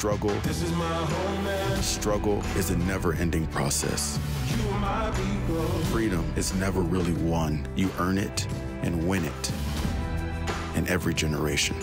struggle. This is my homeland. Struggle is a never ending process. Freedom is never really won. You earn it and win it in every generation.